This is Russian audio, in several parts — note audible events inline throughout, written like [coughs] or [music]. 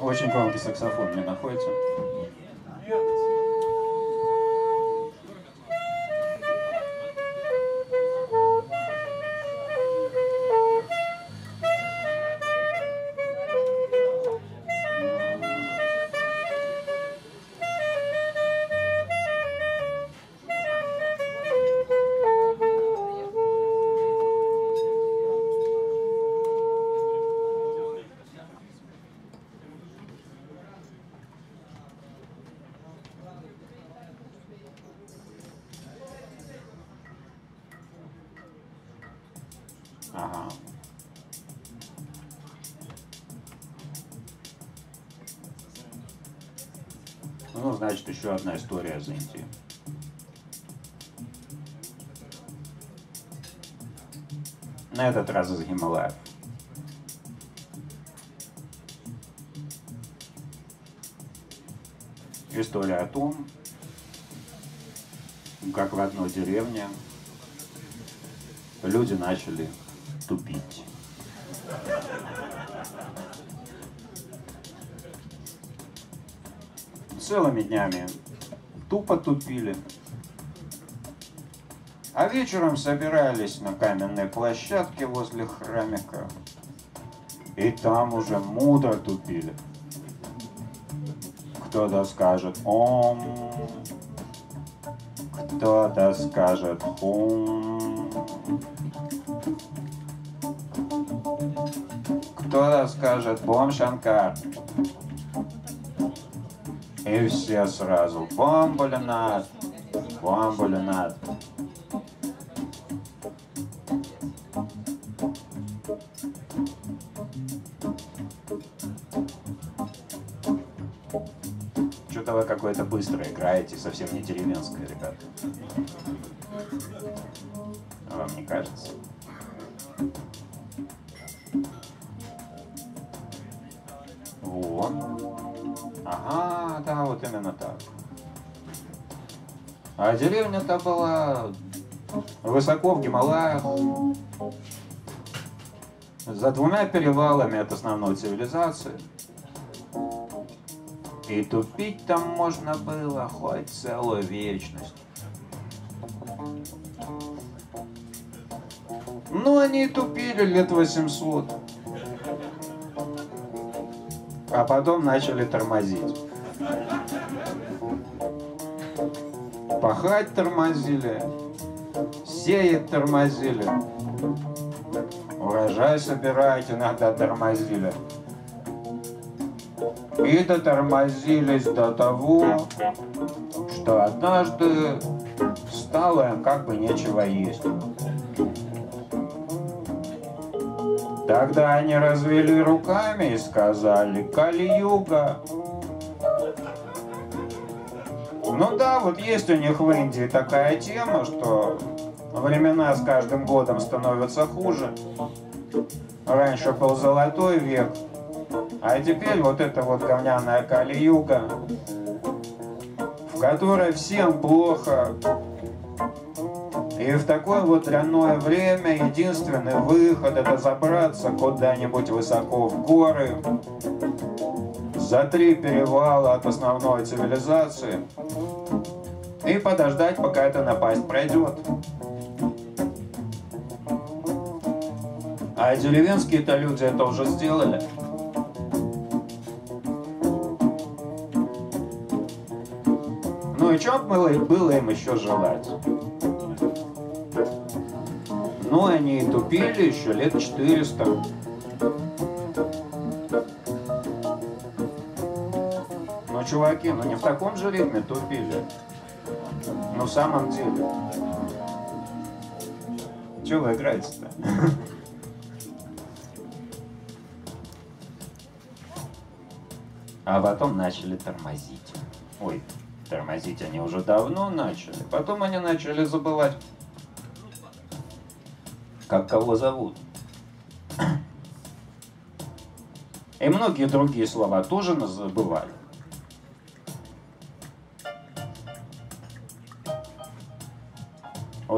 Очень громкий саксофон мне находится. Ага. Ну, значит, еще одна история из Индии. На этот раз из Гималаев. История о том, как в одной деревне люди начали тупить. Целыми днями тупо тупили. А вечером собирались на каменной площадке возле храмика. И там уже мудро тупили. Кто-то скажет «Ом», кто-то скажет «Ом», кто-то скажет «Бом Шанкар». И все сразу «Бомбулинат», «Бомбулинат». Что-то вы какое-то быстро играете, совсем не деревенское, ребята. Вам не кажется? Вот именно так. А деревня-то была высоко в Гималаях, за двумя перевалами от основной цивилизации. И тупить там можно было хоть целую вечность. Ну, они и тупили лет 800. А потом начали тормозить. Пахать тормозили, сеять тормозили, урожай собирать иногда тормозили. И дотормозились до того, что однажды стало им как бы нечего есть. Тогда они развели руками и сказали «Кали-юга». Ну да, вот есть у них в Индии такая тема, что времена с каждым годом становятся хуже. Раньше был золотой век, а теперь вот эта вот говняная Кали-юга, в которой всем плохо, и в такое вот дрянное время единственный выход это забраться куда-нибудь высоко в горы, за три перевала от основной цивилизации и подождать, пока эта напасть пройдет. А деревенские-то люди это уже сделали. Ну и чем было, было им еще желать? Ну, они и тупили еще лет 400. Чуваки, ну не в таком же ритме тупили. Ну, в самом деле. Чего вы играете-то? А потом начали тормозить. Ой, тормозить они уже давно начали. Потом они начали забывать, как кого зовут. И многие другие слова тоже забывали.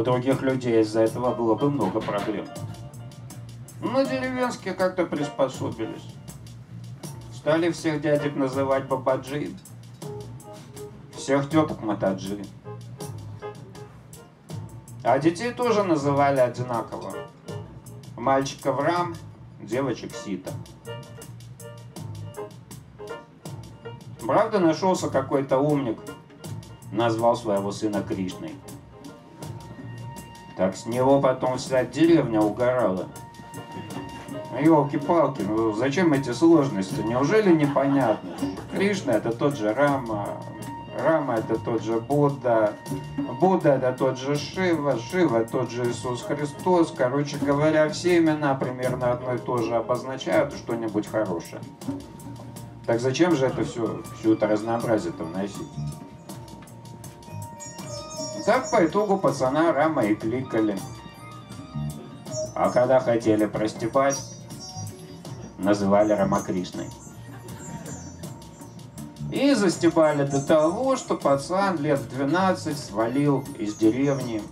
У других людей из-за этого было бы много проблем. Но деревенские как-то приспособились. Стали всех дядек называть Бабаджи, всех теток Матаджи. А детей тоже называли одинаково. Мальчиков Рам, девочек Сита. Правда, нашелся какой-то умник, назвал своего сына Кришной. Так с него потом вся деревня угорала. Елки-палки, ну зачем эти сложности? Неужели непонятно? Кришна это тот же Рама, Рама это тот же Будда, Будда это тот же Шива, Шива тот же Иисус Христос. Короче говоря, все имена примерно одно и то же обозначают что-нибудь хорошее. Так зачем же это все, все это разнообразие-то вносить? Так по итогу пацана Рама и кликали. А когда хотели простебать, называли Рамакришной. И застебали до того, что пацан лет 12 свалил из деревни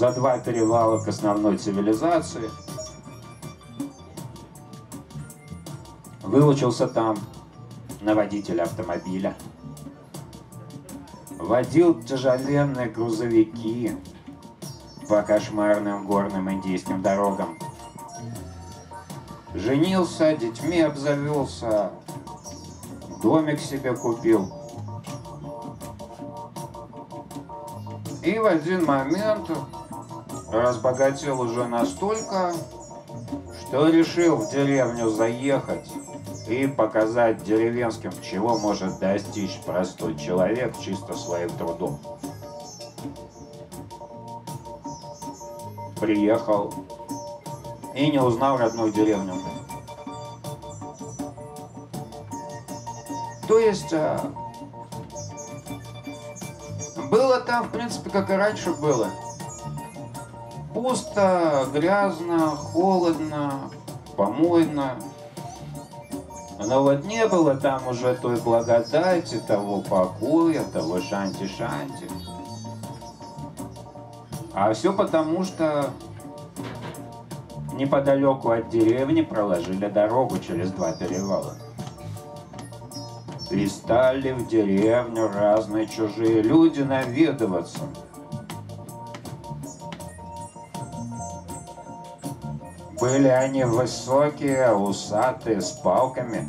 за два перевала к основной цивилизации. Выучился там на водителя автомобиля. Водил тяжеленные грузовики по кошмарным горным индийским дорогам. Женился, детьми обзавелся, домик себе купил. И в один момент разбогател уже настолько, что решил в деревню заехать и показать деревенским, чего может достичь простой человек чисто своим трудом. Приехал и не узнал родную деревню. То есть э, было там, в принципе, как и раньше было. Пусто, грязно, холодно, помойно. Но вот не было там уже той благодати, того покоя, того шанти-шанти. А все потому, что неподалеку от деревни проложили дорогу через два перевала. И стали в деревню разные чужие люди наведываться. Были они высокие, усатые, с палками.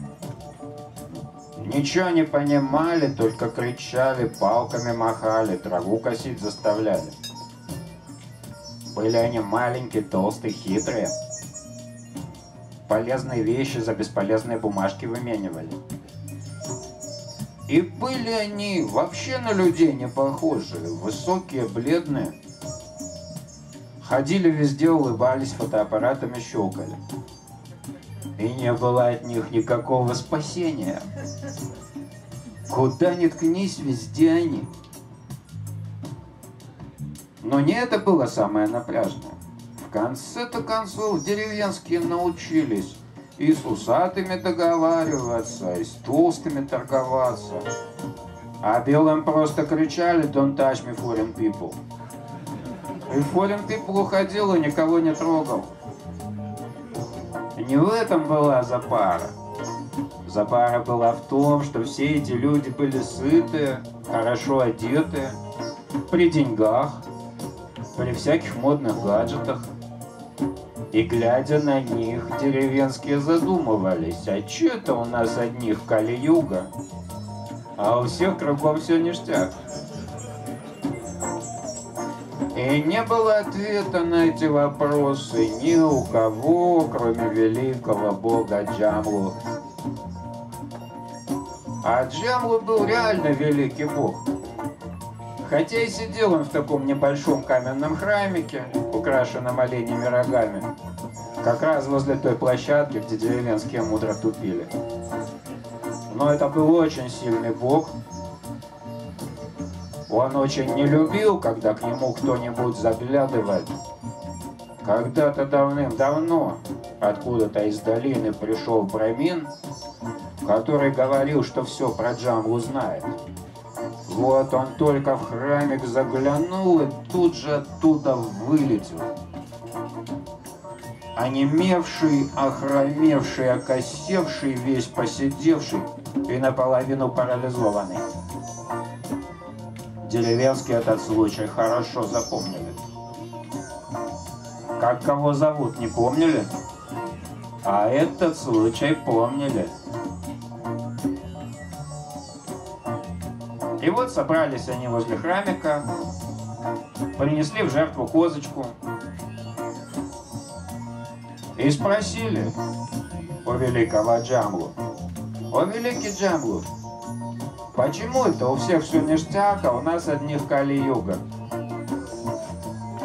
Ничего не понимали, только кричали, палками махали, траву косить заставляли. Были они маленькие, толстые, хитрые. Полезные вещи за бесполезные бумажки выменивали. И были они вообще на людей не похожие, высокие, бледные. Ходили везде, улыбались, фотоаппаратами щелкали. И не было от них никакого спасения. Куда ни ткнись, везде они. Но не это было самое напряжное. В конце-то концов деревенские научились и с усатыми договариваться, и с толстыми торговаться. А белым просто кричали «Don't touch me, foreign people». И foreign people уходил и никого не трогал. Не в этом была запара. Запара была в том, что все эти люди были сытые, хорошо одетые, при деньгах, при всяких модных гаджетах. И глядя на них, деревенские задумывались, а что это у нас одних Кали-Юга, а у всех кругом все ништяк. И не было ответа на эти вопросы ни у кого, кроме великого бога Джамлу. А Джамлу был реально великий бог. Хотя и сидел он в таком небольшом каменном храмике, украшенном оленями рогами, как раз возле той площадки, где деревенские мудро тупили. Но это был очень сильный бог. Он очень не любил, когда к нему кто-нибудь заглядывает. Когда-то давным-давно откуда-то из долины пришел Брамин, который говорил, что все про Джамбу знает. Вот он только в храмик заглянул и тут же оттуда вылетел. онемевший, охромевший, окосевший, весь посидевший и наполовину парализованный. Деревенские этот случай хорошо запомнили. Как кого зовут, не помнили? А этот случай помнили. И вот собрались они возле храмика, принесли в жертву козочку и спросили у великого Джамлу, «О, великий Джамлу, почему это у всех все ништяк, а у нас одних кали-юга?»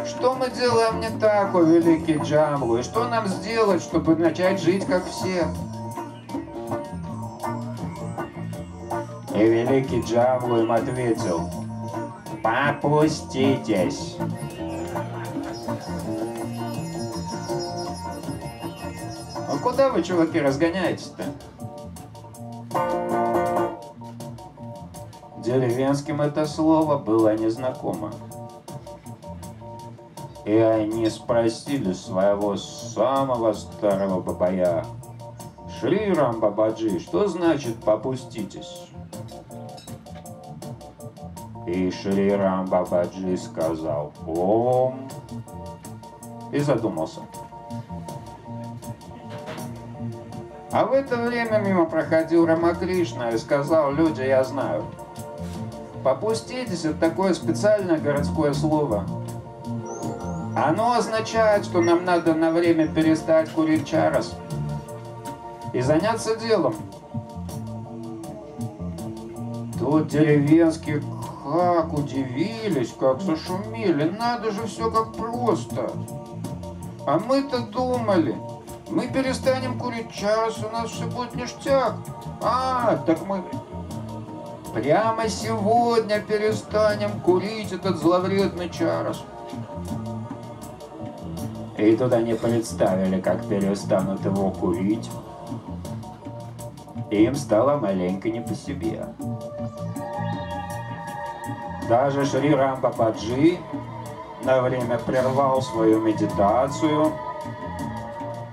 Что мы делаем не так, о великий Джамлу, и что нам сделать, чтобы начать жить как все? И великий Джамлу им ответил, «Попуститесь!» А куда вы, чуваки, разгоняетесь-то? Деревенским это слово было незнакомо. И они спросили своего самого старого бабая, Шри Рам Бабаджи, что значит «попуститесь»? И Шри Рам Бабаджи сказал «Ом» и задумался. А в это время мимо проходил Рамакришна и сказал, люди, я знаю, попуститесь, это такое специальное городское слово. Оно означает, что нам надо на время перестать курить чарос и заняться делом. Тут деревенские как удивились, как зашумели. Надо же все как просто. А мы-то думали, мы перестанем курить час, у нас все будет ништяк. А, так мы прямо сегодня перестанем курить этот зловредный чарос. И тут они представили, как перестанут его курить. Им стало маленько не по себе. Даже Шри Рамба Баджи на время прервал свою медитацию,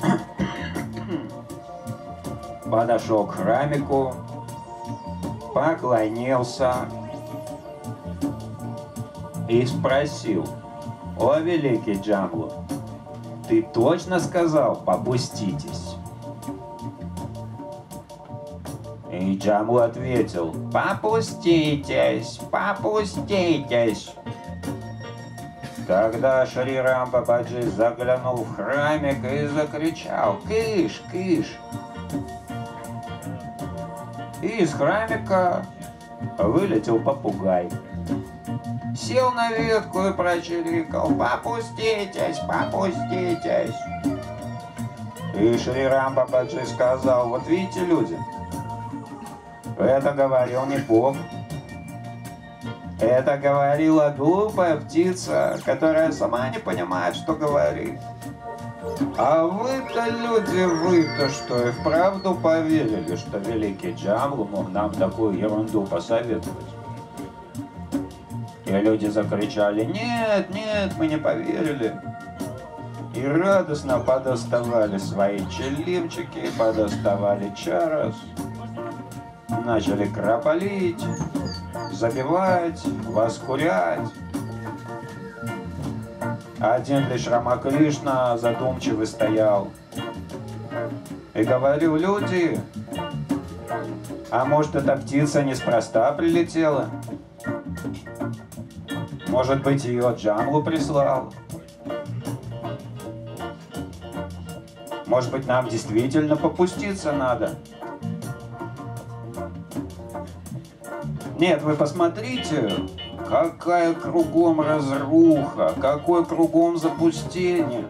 [coughs] подошел к храмику, поклонился и спросил, «О, великий Джамлу, ты точно сказал, попуститесь?» И Джаму ответил, «Попуститесь, попуститесь!» Тогда Шри Рамба Баджи заглянул в храмик и закричал «Кыш, кыш!» И из храмика вылетел попугай. Сел на ветку и прочирикал «Попуститесь, попуститесь!» И Шри Рамба Баджи сказал «Вот видите, люди, это говорил не Бог. Это говорила глупая птица, которая сама не понимает, что говорит. А вы-то, люди, вы-то что, и вправду поверили, что великий Джамлу мог нам такую ерунду посоветовать? И люди закричали, нет, нет, мы не поверили. И радостно подоставали свои челимчики, подоставали чарос начали крополить, забивать, воскурять. Один лишь Рамакришна задумчивый стоял и говорил, люди, а может эта птица неспроста прилетела? Может быть ее Джамлу прислал? Может быть нам действительно попуститься надо? Нет, вы посмотрите, какая кругом разруха, какое кругом запустение.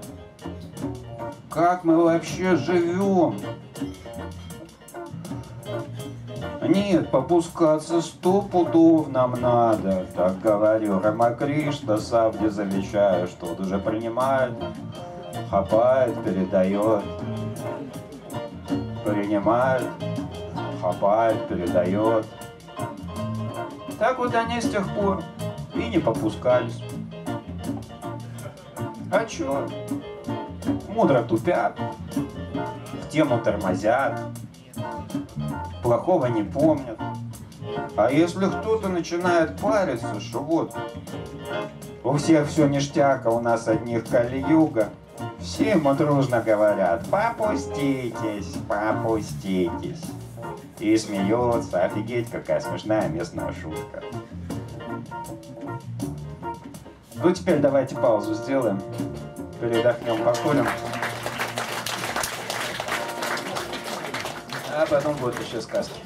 Как мы вообще живем? Нет, попускаться сто пудов нам надо, так говорю. Рамакришна сам не замечая, что он уже принимает, хапает, передает. Принимает, хапает, передает. Так вот они с тех пор и не попускались. А чё? мудро тупят, в тему тормозят, плохого не помнят. А если кто-то начинает париться, что вот у всех все ништяк, а у нас одних кали-юга, все ему дружно говорят, попуститесь, попуститесь. И смеется, офигеть, какая смешная местная шутка. Ну теперь давайте паузу сделаем, передохнем, покурим. А потом будут еще сказки.